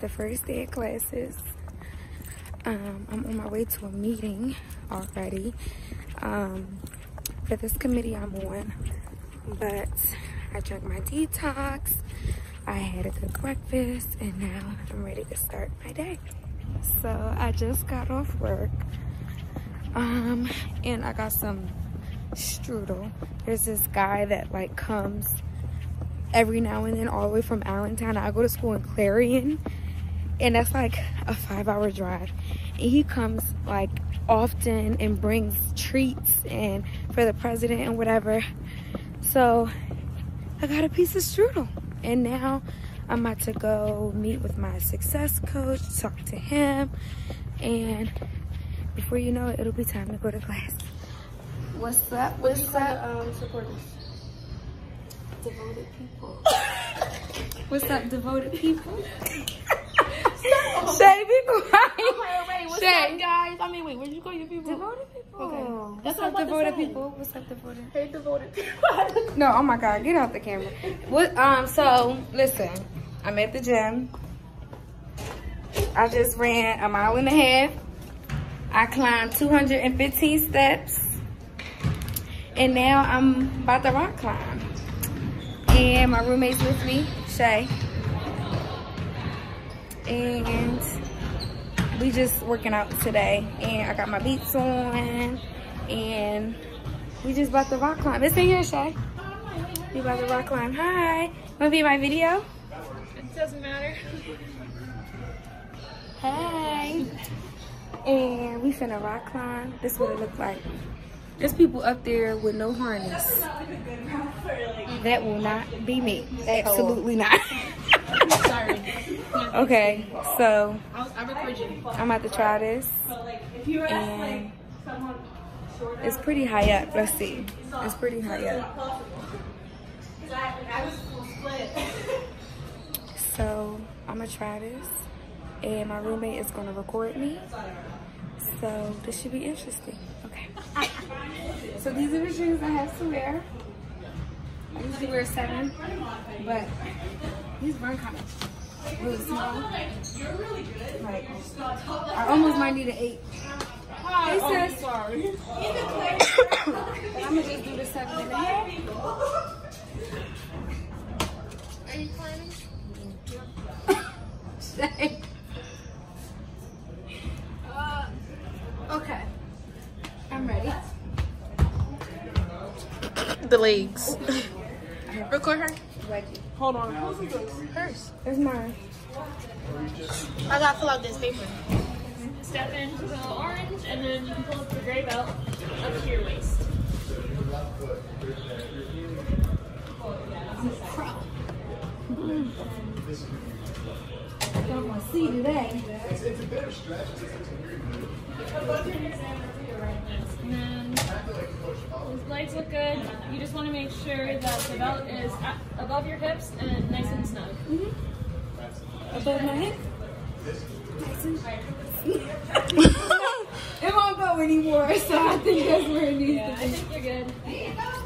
the first day of classes. Um, I'm on my way to a meeting already um, for this committee I'm on. But I drank my detox, I had a good breakfast, and now I'm ready to start my day. So I just got off work um, and I got some strudel. There's this guy that like comes every now and then all the way from Allentown. I go to school in Clarion and that's like a five hour drive. And he comes like often and brings treats and for the president and whatever. So I got a piece of strudel and now I'm about to go meet with my success coach, talk to him, and before you know it, it'll be time to go to class. What's up? What's up? Um, supporters. Devoted people. What's up, devoted people? Shay, be quiet. Wait, what's Shay. up, guys? I mean, wait, where'd you go, your people? Devoted people. Okay. What's That's what about to devoted people? What's up, devoted? Hey, devoted people. No, oh my God, get off the camera. What? Um. So listen, I'm at the gym. I just ran a mile and a half. I climbed 215 steps, and now I'm about to rock climb. And my roommate's with me, Shay, and we just working out today. And I got my beats on, and we just about to rock climb. It's in here, Shay. We about to rock climb. Hi. Wanna be in my video? It doesn't matter. Hey. And we finna rock climb. This what it look like. There's people up there with no harness. That will not be me. Absolutely not. Okay, so. I'm about to try this. And it's pretty high up. Let's see. It's pretty high up. So I'm gonna try this. And my roommate is gonna record me. So this should be interesting. Okay. so these are the shoes I have to wear. I usually wear seven, but these run kind of really small. Like, I almost might need an eight. Hey, sis. sorry. I'm gonna just do the seven and a half. Are you climbing? Uh, okay. I'm ready. The legs. Record her. Ready. Hold on. Hers. There's mine. I gotta fill out this paper. Step into the orange, and then you can pull up the gray belt up to your waist. I don't want to see today. And then those legs look good. You just want to make sure that the belt is at, above your hips and nice and snug. Mm-hmm. Above my hip. Nice and It won't go anymore, so I think that's where it needs Yeah, to I be. think you're good.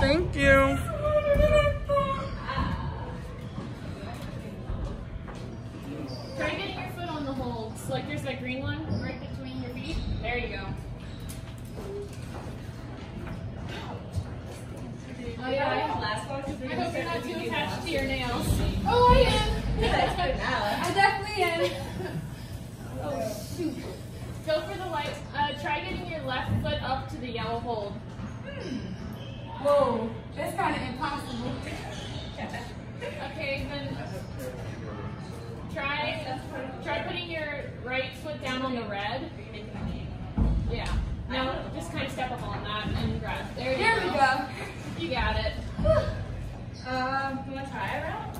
Thank you. Try getting your foot on the holds. Like there's that green one right between your feet. There you go. Oh yeah. I hope you're not too attached to your nails. Oh, I am. I definitely am. Oh shoot. Go for the white. Uh, try getting your left foot up to the yellow hold. Whoa, that's kind of impossible. Okay, then try try putting your right foot down on the red. Yeah. Now just kind of step up on that and grab. There you There we go. go. You got it. Um, you want to try it out?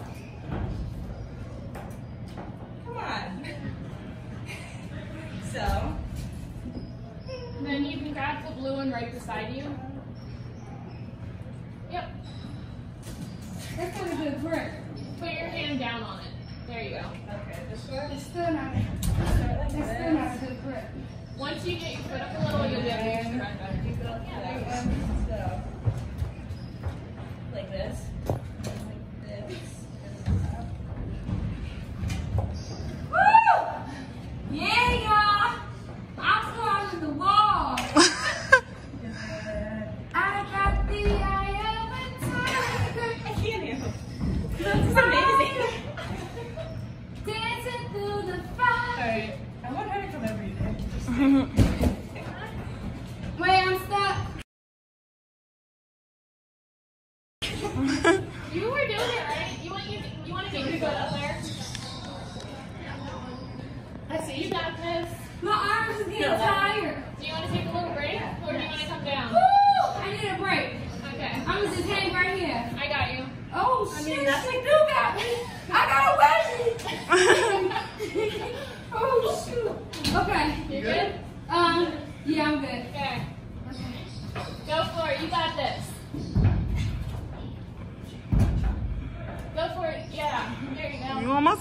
Come on. So, Then you can grab the blue one right beside you. Yep. That's not a good grip. Put your hand down on it. There you go. okay, this one. It's still not. It's still not a this. good grip. Once you get your foot up a little, you'll be able to use better. Keep. Yeah, there you go. So, like this. Mm-hmm.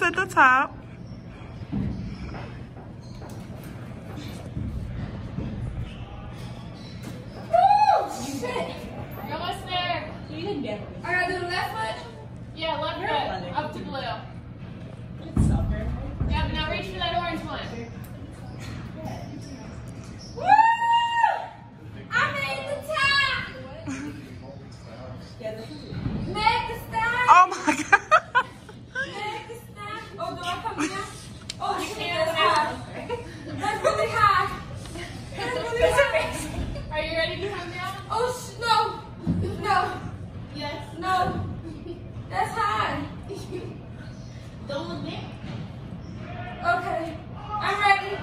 at the top. Woo! Shit. You're almost. You didn't get it. I do the left foot. Yeah, left You're foot up to blue. It's soccer. Yep. Now reach for that orange one. Woo! I made the top. Yeah, this is Make the stop. Oh my god. Make the stop. Oh, do I come down? Oh, You shit, can't that's now. high. That's really high. That's really high. Are you ready to come down? Oh, sh- no. No. Yes. No. That's high. Don't look back. Okay. I'm ready.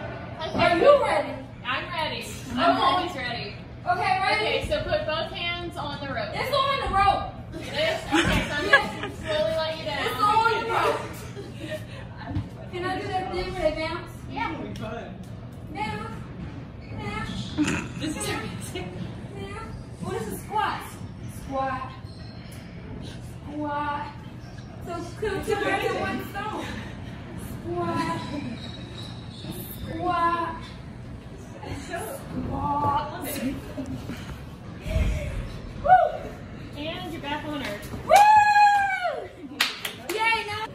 Okay. Are you ready? I'm ready. I'm Okay. always ready. Okay, ready? Okay, so put both hands on the rope. It's on the rope. This? Okay, so I'm gonna slowly let you down. It's on the rope. Can I do that thing where they bounce? Yeah. fun. Now. Now. This is amazing. Now. Oh, this is squat. Squat. Squat. So could two birds in one stone. Squat. Squat. Squat. Woo! And you're back on earth. Woo! Yay, now.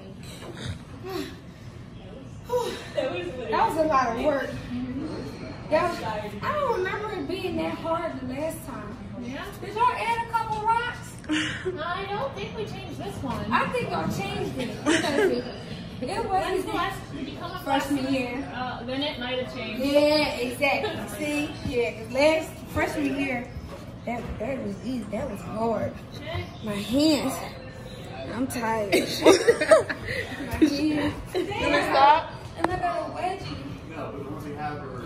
That was weird. That was a lot of work. That was, I don't remember it being that hard the last time. Yeah. Did y'all add a couple rocks? I don't think we changed this one. I think y'all changed it. It it wasn't the last? Did you freshman year. Uh, then it might have changed. Yeah, exactly. See, yeah, 'cause last freshman year, that that was easy. That was hard. My hands, I'm tired. My hands. Can we stop? And I got a wedgie. No, but when we have her,